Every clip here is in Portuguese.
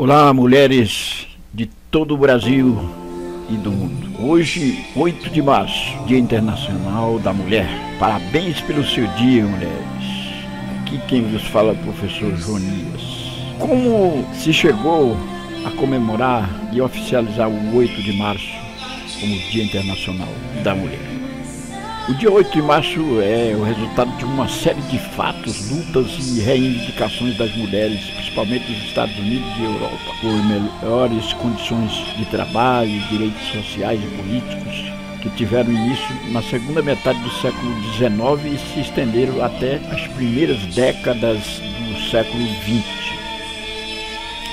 Olá, mulheres de todo o Brasil e do mundo. Hoje, 8 de março, Dia Internacional da Mulher. Parabéns pelo seu dia, mulheres. Aqui quem vos fala é o professor Jonias. Como se chegou a comemorar e oficializar o 8 de março como Dia Internacional da Mulher? O dia 8 de março é o resultado de uma série de fatos, lutas e reivindicações das mulheres, principalmente dos Estados Unidos e Europa, por melhores condições de trabalho, direitos sociais e políticos, que tiveram início na segunda metade do século XIX e se estenderam até as primeiras décadas do século XX.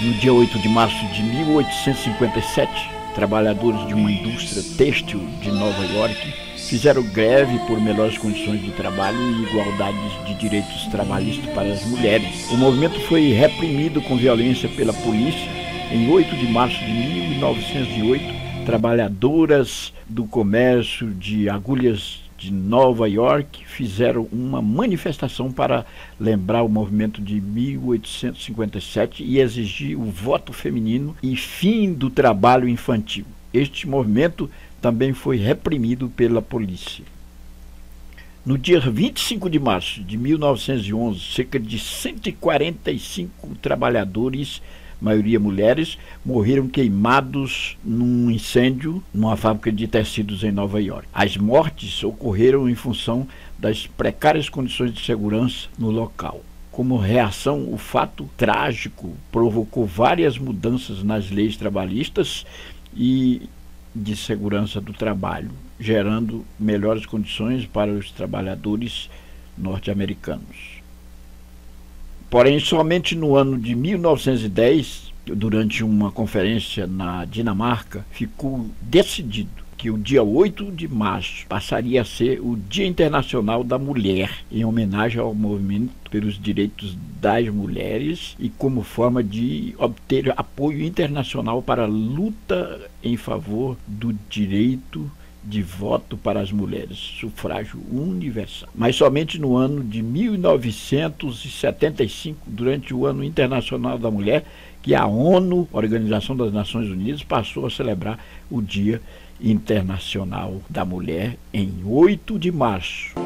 No dia 8 de março de 1857, trabalhadores de uma indústria têxtil de Nova York fizeram greve por melhores condições de trabalho e igualdade de direitos trabalhistas para as mulheres. O movimento foi reprimido com violência pela polícia em 8 de março de 1908. Trabalhadoras do comércio de agulhas de Nova York fizeram uma manifestação para lembrar o movimento de 1857 e exigir o voto feminino e fim do trabalho infantil. Este movimento também foi reprimido pela polícia. No dia 25 de março de 1911, cerca de 145 trabalhadores, maioria mulheres, morreram queimados num incêndio numa fábrica de tecidos em Nova York. As mortes ocorreram em função das precárias condições de segurança no local. Como reação, o fato trágico provocou várias mudanças nas leis trabalhistas e de segurança do trabalho, gerando melhores condições para os trabalhadores norte-americanos. Porém, somente no ano de 1910, durante uma conferência na Dinamarca, ficou decidido que o dia 8 de março passaria a ser o Dia Internacional da Mulher, em homenagem ao movimento pelos direitos das mulheres e como forma de obter apoio internacional para a luta em favor do direito de voto para as mulheres, sufrágio universal. Mas somente no ano de 1975, durante o Ano Internacional da Mulher, que a ONU, Organização das Nações Unidas, passou a celebrar o Dia Internacional da Mulher em 8 de março.